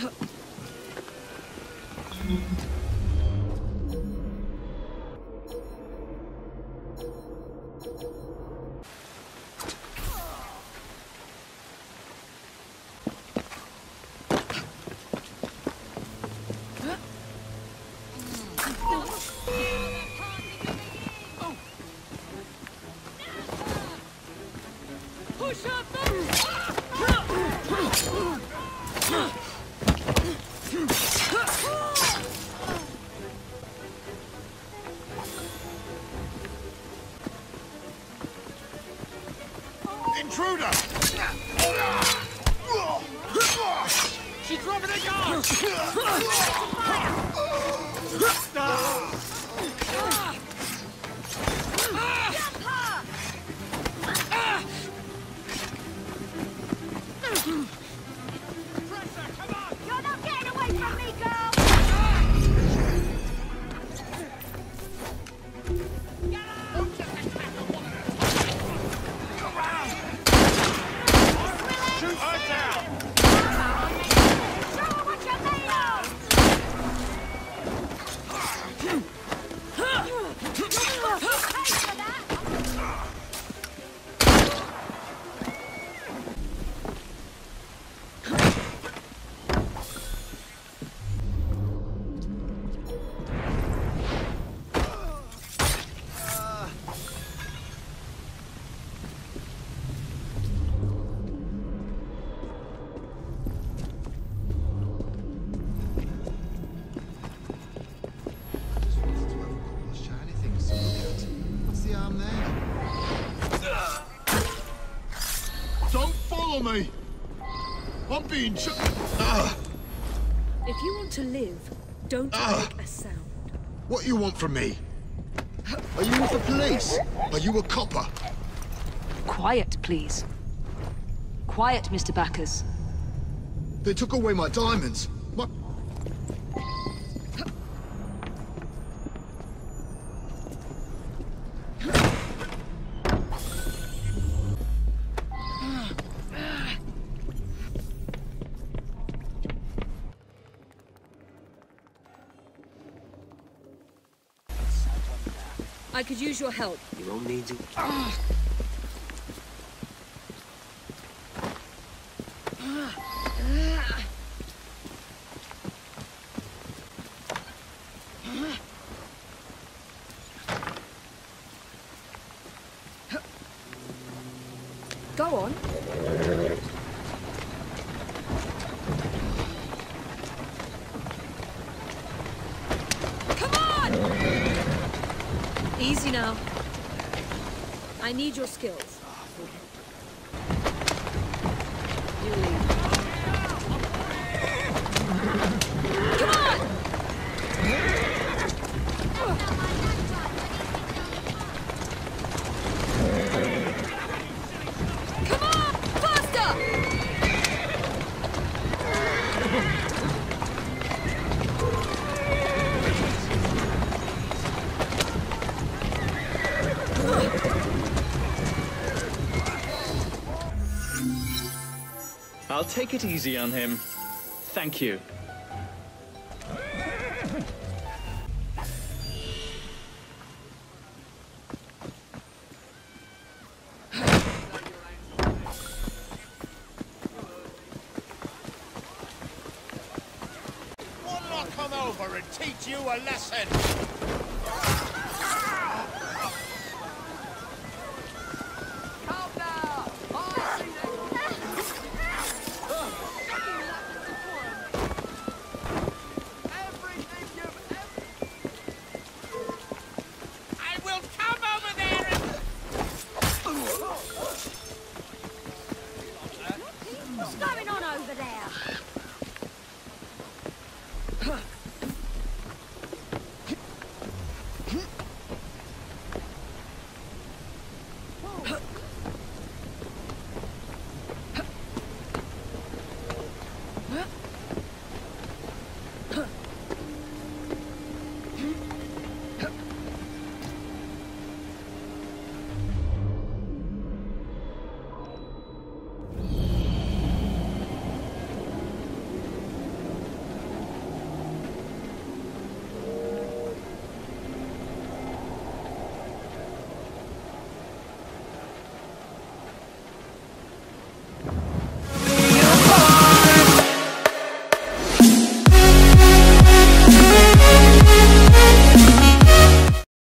Push up! Intruder! She's dropping the guard! You're Her down! Follow me! I'm being ch- Ah! If you want to live, don't Ah. make a sound. What you want from me? Are you with the police? Are you a copper? Quiet, please. Quiet, Mr. Bacchus. They took away my diamonds. My... I could use your help. You won't need to. Go on. Come on! Easy now. I need your skills. You lead. I'll take it easy on him. Thank you. Come over and teach you a lesson?